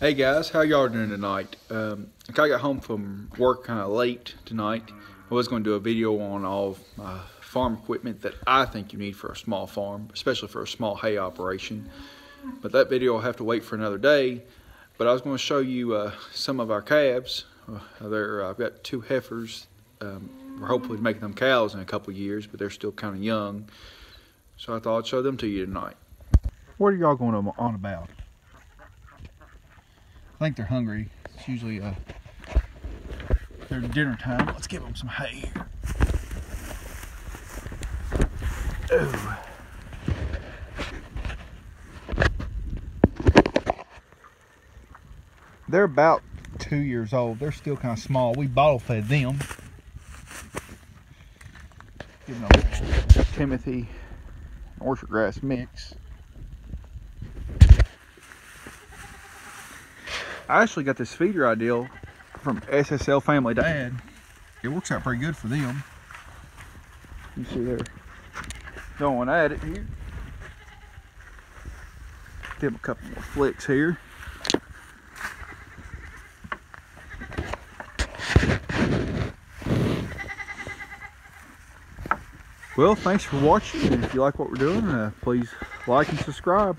Hey guys, how y'all doing tonight? Um, I got home from work kind of late tonight. I was going to do a video on all my farm equipment that I think you need for a small farm, especially for a small hay operation. But that video will have to wait for another day. But I was going to show you uh, some of our calves. Uh, there, I've got two heifers. Um, we're hopefully making them cows in a couple years, but they're still kind of young. So I thought I'd show them to you tonight. What are y'all going on about? I think they're hungry. It's usually uh, their dinner time. Let's give them some hay. They're about two years old. They're still kind of small. We bottle fed them. Give them Timothy orchard grass mix. I actually got this feeder ideal from SSL Family Dad. It works out pretty good for them. You see they're going at it here. Give them a couple more flicks here. Well, thanks for watching. And if you like what we're doing, uh, please like and subscribe.